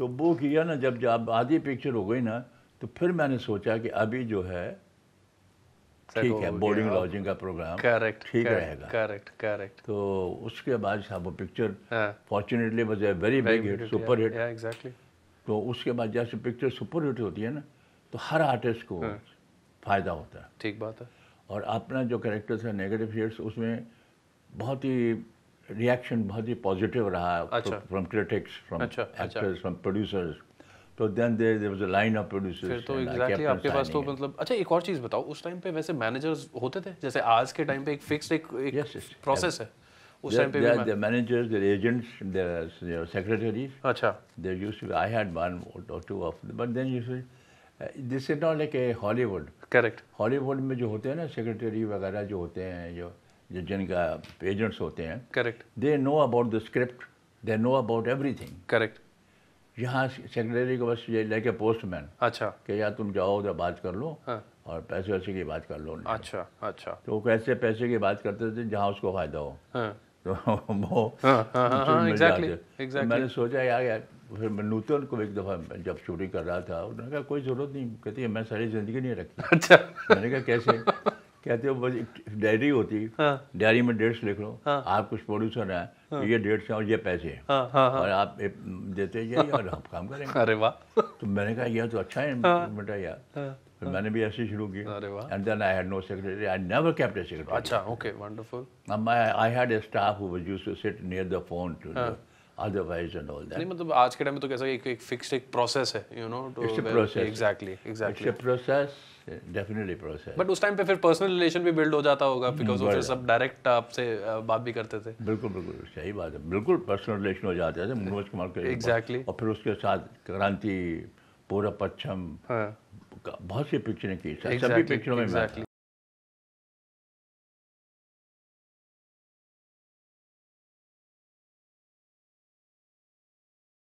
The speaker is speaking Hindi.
तो वो किया ना जब जब आधी पिक्चर हो गई ना तो फिर मैंने सोचा कि अभी जो है ठीक है बोर्डिंग लॉजिंग का प्रोग्राम करेक्ट ठीक रहेगा। करेक्ट करेक्ट तो उसके बाद साहब वो पिक्चर हाँ fortunately was a very big hit super hit exactly तो उसके बाद जैसे पिक्चर सुपर हिट होती है ना तो हर आर्टिस्ट को हाँ। फ़ायदा होता है। ठीक बात है। और अपना जो कैरेक्टर था नेगेटिव शेड्स उसमें बहुत ही रिएक्शन बहुत ही पॉजिटिव रहा। From critics from. Actors from producers तो then there there was a line of producers फिर तो एग्जैक्टली आपके पास तो मतलब अच्छा एक और चीज़ बताओ उस टाइम पे वैसे मैनेजर्स होते थे? जैसे आज के टाइम पे एक फिक्स्ड एक, एक Yes, yes. प्रोसेस है उस टाइम पे भी the agents the their secretaries. man- अच्छा to be, I had one or two of them but then you see uh, this is not like a Hollywood. Correct Hollywood में जो होते हैं ना सेक्रेटरी वगैरह जो होते हैं जो जो जिनका एजेंट्स होते हैं correct they know about the script they know about everything correct यहाँ सेक्रेटरी को बस ये लेके पोस्टमैन अच्छा। कि यार तुम जाओ उधर बात कर लो हाँ। और पैसे वैसे की बात कर लो अच्छा अच्छा। तो वो कैसे पैसे की बात करते थे जहाँ उसको फ़ायदा हो? हाँ। तो वो हाँ हाँ हाँ हाँ। तो एग्जैक्टली मैंने सोचा यार यार फिर मैं नूतन को एक दफ़ा जब शूटिंग कर रहा था उन्होंने कहा कोई ज़रूरत नहीं कहती है मैं सारी ज़िंदगी नहीं रखती अच्छा। मैंने कहा कैसे? कहते हो बस एक डायरी होती हाँ। डायरी में डेट्स लिख लो। हाँ। आप कुछ प्रोड्यूसर हैं तो ये डेट्स हैं और ये पैसे हैं। हाँ हाँ हाँ। और आप देते जाइए और हम काम करेंगे। अरे वाह। तो मैंने कहा यह तो अच्छा है बेटा यार हाँ, फिर मैंने भी ऐसे शुरू की अरे वाह। And then I had no secretary I never kept a secretary अच्छा okay wonderful I had a staff who was used to sit near the phone too otherwise and all that नहीं मतलब आज के टाइम में तो कैसा एक एक फिक्स्ड एक प्रोसेस है you know to It's a process. Exactly it's exactly process definitely process but उस टाइम पे फिर पर्सनल रिलेशन भी बिल्ड हो जाता होगा बिकॉज़ वो फिर सब डायरेक्ट आपसे बात भी करते थे। बिल्कुल बिल्कुल सही बात है। बिल्कुल पर्सनल रिलेशन हो जाते थे मनोज कुमार के Exactly. और फिर उसके साथ क्रांति पूरा पश्चिम हाँ। बहुत सी पिक्चरें की। सभी पिक्चरों में.